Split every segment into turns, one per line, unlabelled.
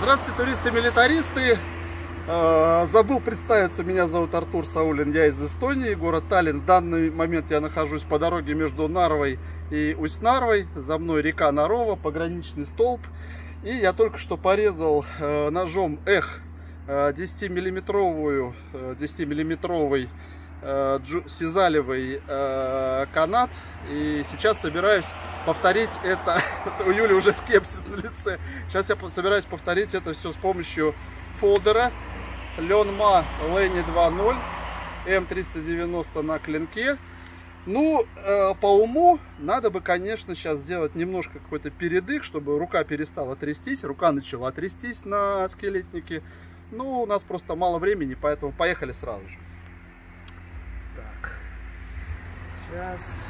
Здравствуйте, туристы-милитаристы! Э, забыл представиться, меня зовут Артур Саулин, я из Эстонии, город Таллин. В данный момент я нахожусь по дороге между Нарвой и Усть-Нарвой. За мной река Нарова, пограничный столб. И я только что порезал э, ножом эх 10-миллиметровую, 10-миллиметровый сизалевый э, канат. И сейчас собираюсь повторить это. У Юли уже скепсис на лице. Сейчас я собираюсь повторить это все с помощью фолдера Ленма Лэни 2.0 М390 на клинке. Ну, э, по уму, надо бы, конечно, сейчас сделать немножко какой-то передых, чтобы рука перестала трястись. Рука начала трястись на скелетнике. Ну, у нас просто мало времени, поэтому поехали сразу же. Так. Сейчас.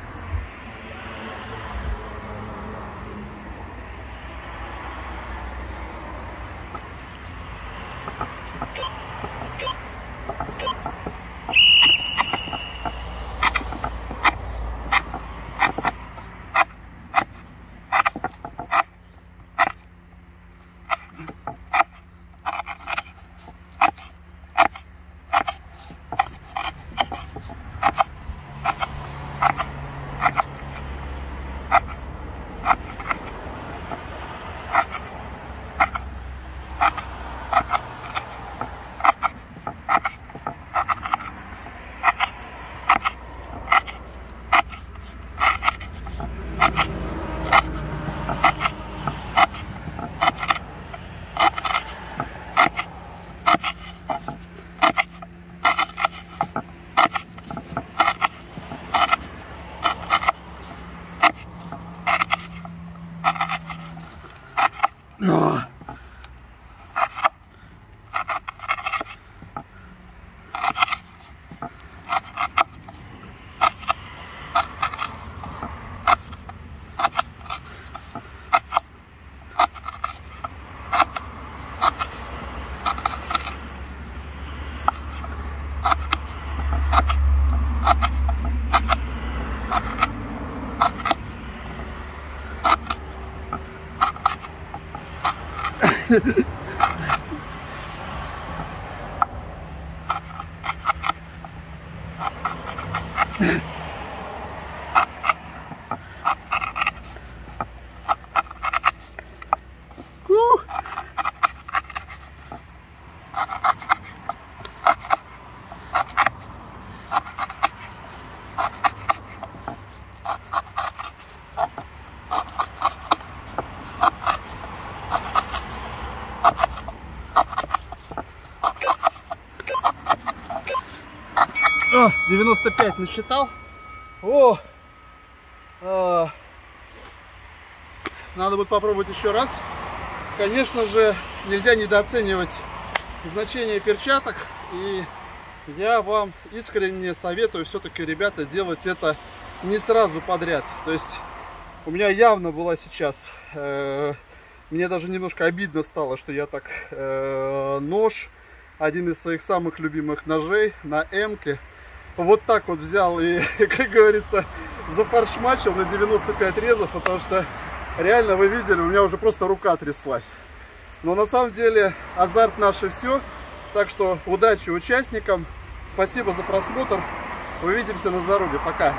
Ah. Yeah. О, 95 насчитал. О, а, надо будет попробовать еще раз. Конечно же, нельзя недооценивать значение перчаток. И я вам искренне советую все-таки, ребята, делать это не сразу подряд. То есть у меня явно была сейчас, э, мне даже немножко обидно стало, что я так э, нож, один из своих самых любимых ножей на М-ке, вот так вот взял и, как говорится, зафаршмачил на 95 резов, потому что реально вы видели, у меня уже просто рука тряслась. Но на самом деле азарт наше все. Так что удачи участникам. Спасибо за просмотр. Увидимся на заруби. Пока.